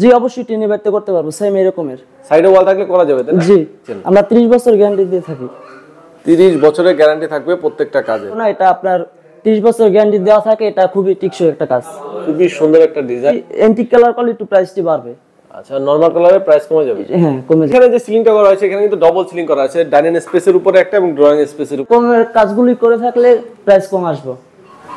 জি অবশ্যই টিনে বাড়িতে করতে পারব সেম এরকমের। সাইডে ওয়াল থাকলে করা যাবে তাই জি আমরা 30 বছর গ্যারান্টি দিয়ে থাকি। 30 বছরের গ্যারান্টি থাকবে প্রত্যেকটা কাজে। না এটা আপনার 30 বছর গ্যারান্টি দেওয়া থাকে এটা খুবই টিকসই একটা কাজ। খুবই সুন্দর একটা ডিজাইন এন্টিক কালার করলে একটু প্রাইসটি বাড়বে। আচ্ছা নরমাল কালারের প্রাইস কমে যাবে? হ্যাঁ কমে যাবে। এখানে যে সিলিংটা করা হয়েছে এখানে কিন্তু ডবল সিলিং করা আছে ডাইনিং স্পেসের উপরে একটা এবং ড্রয়িং স্পেসের উপর। কাজগুলি করে থাকলে প্রাইস কম আসবে।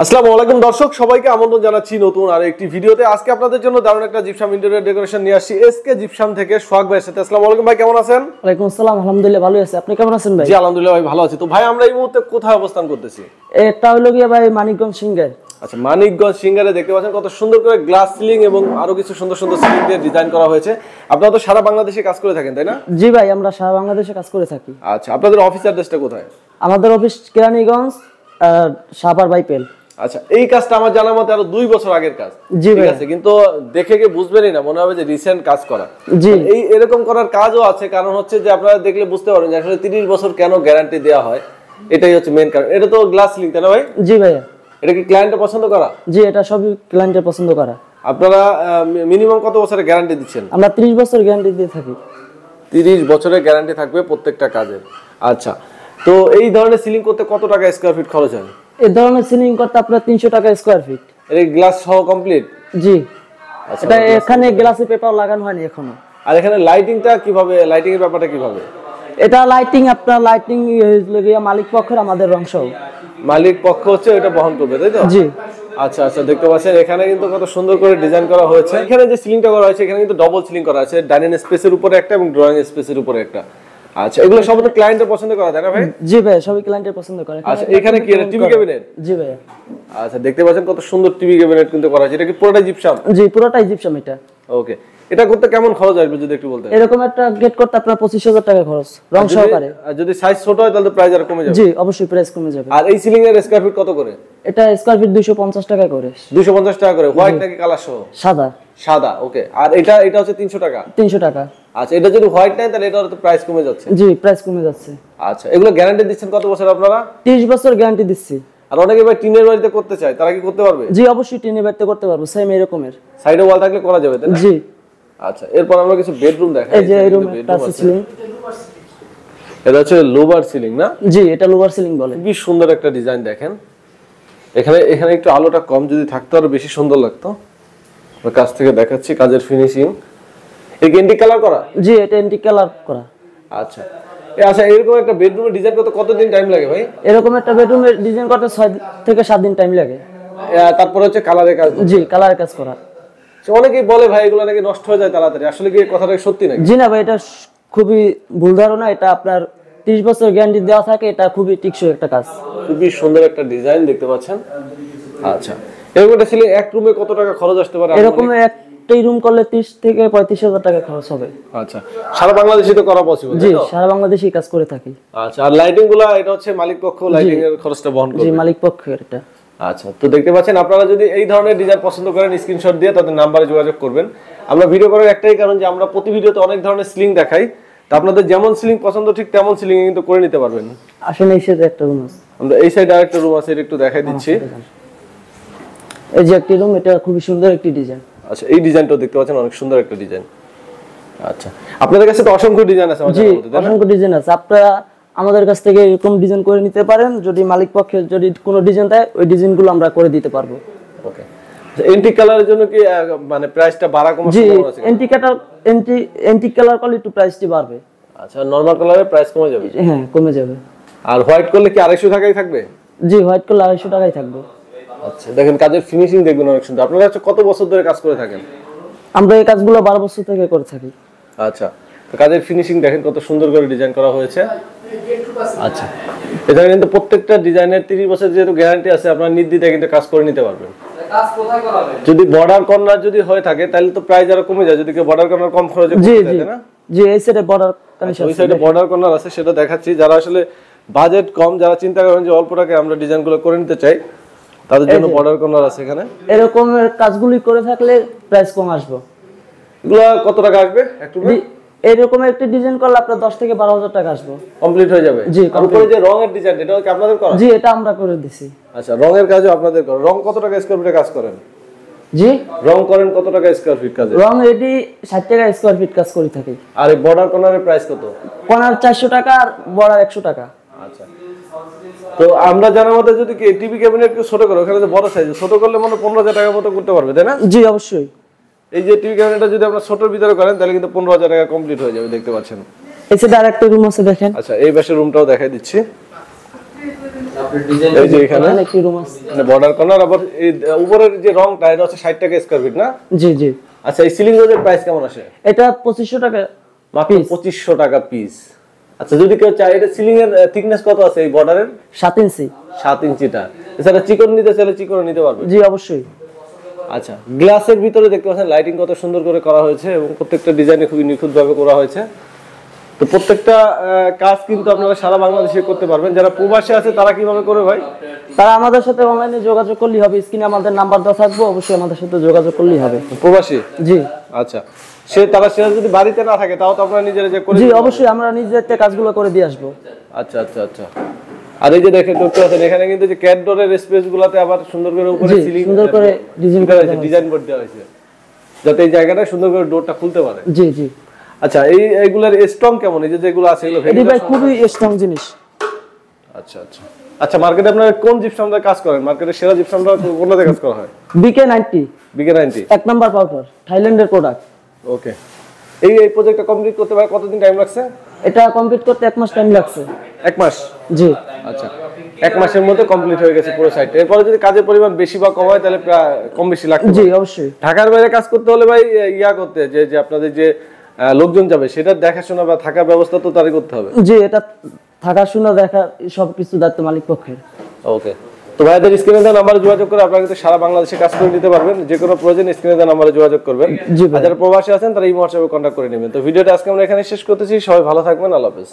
আসসালামু আলাইকুম দর্শক সবাইকে আমন্ত্রণ জানাচ্ছি নতুন আর একটি ভিডিওতে। আজকে আপনাদের জন্য দারুণ একটা জিপসাম ইন্টেরিয়র ডেকোরেশন নিয়ে আসছি এসকে জিপসাম থেকে সোহাগ ভাইয়ের সাথে। আসসালামু আলাইকুম ভাই কেমন আছেন? ওয়ালাইকুম আসসালাম আলহামদুলিল্লাহ ভালো আছে। আপনি কেমন আছেন ভাই? জি আলহামদুলিল্লাহ ভাই ভালো আছি। তো ভাই আমরা এই মুহূর্তে কোথায় অবস্থান করতেছি? এটা হলো গিয়ে ভাই মানিকগঞ্জ সিঙ্গার। আচ্ছা মানিকগঞ্জ সিঙ্গারে দেখতে পাচ্ছেন কত সুন্দর করে গ্লাস সিলিং এবং আরও কিছু সুন্দর সুন্দর সিলিং দিয়ে ডিজাইন করা হয়েছে। আপনারা তো সারা বাংলাদেশে কাজ করে থাকেন তাই না? জি ভাই আমরা সারা বাংলাদেশে কাজ করে থাকি। আচ্ছা আপনাদের অফিস অ্যাড্রেসটা কোথায়? আমাদের অফিস কেরানীগঞ্জ সাপার বাইপেল। আচ্ছা এই কাজটা আমার জানার মতে আরও দুই বছর আগের কাজ। ঠিক আছে কিন্তু দেখে কি বুঝবেনই না মনে হবে যে রিসেন্ট কাজ করা। এই এরকম করার কাজও আছে কারণ হচ্ছে যে আপনারা দেখলে বুঝতে পারবেন যে আসলে তিরিশ বছর কেন গ্যারান্টি দেওয়া হয় এটাই হচ্ছে মেন কারণ। এটা তো গ্লাস সিলিং তাই না ভাই? জি ভাইয়া। এটা কি ক্লায়েন্টে পছন্দ করা? জি এটা সবই ক্লায়েন্টের পছন্দ করা। আপনারা মিনিমাম কত বছরের গ্যারান্টি দিচ্ছেন? আমরা 30 বছর গ্যারান্টি দিয়ে থাকি। তিরিশ বছরের গ্যারান্টি থাকবে প্রত্যেকটা কাজের। আচ্ছা তো এই ধরনের সিলিং করতে কত টাকা স্কোয়ার ফিট খরচ হয়? এই ধরনের সিলিং করতে আপনার 300 টাকা স্কোয়ার ফিট এর গ্লাস সহ কমপ্লিট জি। আচ্ছা এটা এখানে গ্লাসে পেপার লাগানো হয়নি এখনও। আর এখানে লাইটিংটা কীভাবে? লাইটিং এর ব্যাপারটা কীভাবে? এটা লাইটিং আপনার লাইটিং মালিক পক্ষের আমাদের অংশ। মালিক পক্ষ হচ্ছে এটা বহন করবে তাই তো? জি। আচ্ছা আচ্ছা দেখতে পাচ্ছেন এখানে কিন্তু কত সুন্দর করে ডিজাইন করা হয়েছে। এখানে যে সিলিংটা করা হয়েছে এখানে কিন্তু ডবল সিলিং করা আছে। ডাইনিং স্পেসের উপরে একটা এবং ড্রয়িং স্পেসের উপরে একটা। আচ্ছা এগুলো সব তো ক্লায়েন্টের পছন্দ করা তাই না ভাই? জি ভাই সবই ক্লায়েন্টের পছন্দ করে। আচ্ছা এখানে কি এটা টিভি ক্যাবিনেট জি ভাই আচ্ছা দেখতে পাচ্ছেন কত সুন্দর টিভি ক্যাবিনেট কিন্তু করা আছে। এটা কি পুরোটাই জিপসাম জি পুরোটাই জিপসাম এটা। ওকে এটা করতে কেমন খরচ আসবে যদি একটু বলতেন? এরকম একটা গেট করতে আপনার পঁচিশ হাজার টাকা খরচ রং সহকারে। আর যদি সাইজ ছোট হয় তাহলে প্রাইস আর কমে যাবে। জি অবশ্যই প্রাইস কমে যাবে। আর এই সিলিং এর স্কয়ার ফিট কত করে? এটা স্কয়ার ফিট দুইশো পঞ্চাশ টাকা করে। 250 টাকা করে। হোয়াইট নাকি কালার সহ? সাদা। সাদা ওকে আর এটা এটা হচ্ছে 300 টাকা। তিনশো টাকা। আচ্ছা এটা যদি হোয়াইট নাই তাহলে এটার তো প্রাইস কমে যাচ্ছে। জি প্রাইস কমে যাচ্ছে। আচ্ছা এগুলো গ্যারান্টি দিচ্ছেন কত বছর আপনারা? তিরিশ বছর গ্যারান্টি দিচ্ছি। আর অনেকে ভাই টিনের বাড়িতে করতে চায় তারা কি করতে পারবে? জি অবশ্যই টিনে বাড়িতে করতে পারব সেম এরকমের সাইডে ওয়াল থাকলে করা যাবে তাই জি। আচ্ছা এরপর আমরা কিছু বেডরুম দেখাই। এই যে এই রুম আছে এটা হচ্ছে লোভার সিলিং না? জি এটা লোয়ার সিলিং বলে। খুবই সুন্দর একটা ডিজাইন দেখেন। এখানে এখানে একটু আলোটা কম যদি থাকতো আরও বেশি সুন্দর লাগতো। আমরা কাছ থেকে দেখাচ্ছি কাজের ফিনিশিং এই গেন্ডি কালার করা? জি এটা এন্টি কালার করা। আচ্ছা। আচ্ছা এরকম একটা বেডরুমের ডিজাইন করতে কতদিন টাইম লাগে ভাই? এরকম একটা বেডরুমের ডিজাইন করতে ছয় থেকে সাত দিন টাইম লাগে। এ, হচ্ছে কালারের কাজ জি কালারের কাজ করা। অনেকেই বলে ভাই এগুলো নাকি নষ্ট হয়ে যায় তাড়াতাড়ি। আসলে কি কথাটা সত্যি নাকি? জি না ভাই এটা খুবই ভুল ধারণা। এটা আপনার তিরিশ বছর গ্যারান্টি দেওয়া থাকে এটা খুবই টিকসই একটা কাজ। খুবই সুন্দর একটা ডিজাইন দেখতে পাচ্ছেন। আচ্ছা এরকম একটা সিলিং এক রুমে কত টাকা খরচ আসতে পারে? এরকম একটাই রুম করলে তিরিশ থেকে পঁয়ত্রিশ হাজার টাকা খরচ হবে। আচ্ছা সারা বাংলাদেশে তো করা পসিবল জি সারা বাংলাদেশেই কাজ করে থাকি। আচ্ছা আর লাইটিংগুলা এটা হচ্ছে মালিক পক্ষ লাইটিং এর খরচটা বহন জি মালিক পক্ষের এটা। আচ্ছা তো দেখতে পাচ্ছেন আপনারা যদি এই ধরনের ডিজাইন পছন্দ করেন স্ক্রিনশট দিয়ে তাদের নাম্বারে যোগাযোগ করবেন। আমরা ভিডিও করার একটাই কারণ যে আমরা প্রতি ভিডিওতে অনেক ধরনের সিলিং দেখাই। তো আপনাদের যেমন সিলিং পছন্দ ঠিক তেমন সিলিং কিন্তু করে নিতে পারবেন। আসলে এই সাথে একটা রুম আছে। আমরা এই সাইডে আরেকটা রুম আছে এটা একটু দেখাই দিচ্ছি। এই যে একটি রুম এটা খুবই সুন্দর একটি ডিজাইন আচ্ছা এই ডিজাইনটাও দেখতে পাচ্ছেন অনেক সুন্দর একটা ডিজাইন। আচ্ছা আপনাদের কাছে তো অসংখ্য ডিজাইন আছে আমার জি? অসংখ্য ডিজাইন আছে। আপনারা আমাদের কাছ থেকে এরকম ডিজাইন করে নিতে পারেন যদি মালিক পক্ষে যদি কোনো ডিজাইন দেয় ওই ডিজাইনগুলো আমরা করে দিতে পারব। ওকে। এন্টি কালারের জন্য কি মানে প্রাইসটা বাড়া কমার ji anti cutter anti anti colour করলে একটু প্রাইসটি বাড়বে। আচ্ছা নরমাল কালারের প্রাইস কমে যাবে? হ্যাঁ কমে যাবে। আর হোয়াইট করলে কি আড়াইশো টাকাই থাকবে? জি হোয়াইট করলে আড়াইশো টাকাই থাকবে। আচ্ছা দেখেন কাজের ফিনিশিং দেখবেন অনেক সুন্দর। আপনারা কত বছর ধরে কাজ করে থাকেন? আমরা এই কাজগুলো বারো বছর থেকে করে থাকি। আচ্ছা কাজের ফিনিশিং দেখেন কত সুন্দর করে ডিজাইন করা হয়েছে। আচ্ছা এখানে কিন্তু প্রত্যেকটা ডিজাইনের তিরিশ বছর যেহেতু গ্যারান্টি আছে আপনার নির্দ্বিধায় কিন্তু কাজ করে নিতে পারবেন। যদি বর্ডার কর্নার যদি হয়ে থাকে তাহলে তো প্রাইস আরও কমে যায়। যদি কেউ বর্ডার কর্নার কম খরচে জি জি। না? জি এই সাইডে বর্ডার ওই সাইডে বর্ডার কর্নার আছে সেটা দেখাচ্ছি। যারা আসলে বাজেট কম যারা চিন্তা করেন যে অল্প টাকায় আমরা ডিজাইনগুলো করে নিতে চাই তাদের জন্য বর্ডার কর্নার আছে এখানে? এরকমের কাজগুলি করে থাকলে প্রাইস কম আসবে। এগুলো কত টাকা আসবে? একটু এরকম একটা ডিজাইন করলে আপনার দশ থেকে বারো হাজার টাকা আসবে। কমপ্লিট হয়ে যাবে? জি, উপরে যে রঙের ডিজাইন এটা কি আপনাদের করা? জি এটা আমরা করে দিছি। আচ্ছা রঙের কাজও আপনাদের করা। রং কত টাকা স্কোয়ার ফিটে কাজ করেন? জি? রং করেন কত টাকা স্কোয়ার ফিট কাজ? রং এটি ষাট টাকা স্কোয়ার ফিট কাজ করে থাকি। আর বর্ডার কর্নারের প্রাইস কত? কনার চারশো টাকা আর বড়ার একশো টাকা। আচ্ছা। তো আমরা জানার মতে যদি টিভি ক্যাবিনেট একটু ছোট করো ওখানে তো বড় সাইজ ছোট করলে মনে পনেরো হাজার টাকার মতো করতে পারবে তাই না? জি অবশ্যই। এই যে টিভি ক্যাবিনেটটা যদি আপনার ছোটোর ভিতরে করেন তাহলে কিন্তু পনেরো হাজার টাকা কমপ্লিট হয়ে যাবে দেখতে পাচ্ছেন। এই সাইডে আরেকটা রুম আছে দেখেন। আচ্ছা এই পাশের রুমটাও দেখাই দিচ্ছি। এই যে এখানে একটি রুম আছে। মানে বর্ডার কর্নার আবার এই উপরের যে রংটা এটা হচ্ছে ষাট টাকা স্কোয়ার ফিট না? জি জি। আচ্ছা এই সিলিং রোডের প্রাইস কেমন আসে? এটা পঁচিশশো টাকা মাত্র পঁচিশশো টাকা পিস আচ্ছা যদি কেউ চায় এটা সিলিং এর থিকনেস কত আছে এই বর্ডারের সাত ইঞ্চি। সাত ইঞ্চিটা। এছাড়া চিকন নিতে চাইলে চিকন নিতে পারবে। জি অবশ্যই। আচ্ছা গ্লাসের ভিতরে দেখতে পাচ্ছেন লাইটিং কত সুন্দর করে করা হয়েছে এবং প্রত্যেকটা ডিজাইনে খুবই নিখুঁত ভাবে করা হয়েছে। তো প্রত্যেকটা কাজ কিন্তু আপনারা সারা বাংলাদেশে করতে পারবেন। যারা প্রবাসী আছে তারা কীভাবে করে ভাই? তারা আমাদের সাথে অনলাইনে যোগাযোগ করলেই হবে। স্ক্রিনে আমাদের নাম্বার দেওয়া থাকবে অবশ্যই আমাদের সাথে যোগাযোগ করলেই হবে। প্রবাসী? জি। আচ্ছা। সে তারা সে যদি বাড়িতে না থাকে তাও তো আপনারা নিজেরা যে করে জি অবশ্যই আমরা নিজেদের কাজগুলো করে দিয়ে আসব। আচ্ছা আচ্ছা আচ্ছা। আর এই যে দেখেন দেখতে পাচ্ছেন এখানে কিন্তু যে ক্যাট ডোরের স্পেস গুলাতে আবার সুন্দর করে উপরে সিলিং সুন্দর করে ডিজাইন করে হয়েছে। ডিজাইন বোর্ড দেওয়া হয়েছে। যাতে এই জায়গাটা সুন্দর করে ডোরটা খুলতে পারে। জি জি। আচ্ছা এই এইগুলার স্ট্রং কেমন? এই যে যেগুলো আছে এগুলো ভেঙে ভাই খুবই স্ট্রং জিনিস। আচ্ছা আচ্ছা। আচ্ছা মার্কেটে আপনারা কোন জিপসামটা কাজ করেন? মার্কেটে সেরা জিপসামটা কোনটাতে কাজ করা হয়? B K ninety B K ninety এক নাম্বার পাউডার থাইল্যান্ডের প্রোডাক্ট ওকে এই এই প্রজেক্টটা কমপ্লিট করতে পারে কতদিন টাইম লাগছে? এটা কমপ্লিট করতে এক মাস টাইম লাগছে। এক মাস? জি। আচ্ছা। এক মাসের মধ্যে কমপ্লিট হয়ে গেছে পুরো সাইটটা এরপরে যদি কাজের পরিমাণ বেশি বা কম হয় তাহলে প্রায় কম বেশি লাগবে জি অবশ্যই। ঢাকার বাইরে কাজ করতে হলে ভাই ইয়া করতে যে যে আপনাদের যে লোকজন যাবে সেটা দেখাশোনা বা থাকার ব্যবস্থা তো তারই করতে হবে। জি এটা থাকা শোনা দেখা সব কিছু দায়িত্ব মালিক পক্ষের। ওকে তো ভাইদের স্ক্রিনে দেওয়া নাম্বারে যোগাযোগ করে আপনারা কিন্তু সারা বাংলাদেশে কাজ করে নিতে পারবেন। যে কোনো প্রয়োজন স্ক্রিনে দেওয়া নাম্বারে যোগাযোগ করবেন। যারা প্রবাসী আছেন তারা এই হোয়াটসঅ্যাপে কন্ট্যাক্ট করে নেবেন। তো ভিডিওটা আজকে আমরা এখানে শেষ করতেছি। সবাই ভালো থাকবেন। আল্লাহ হাফেজ।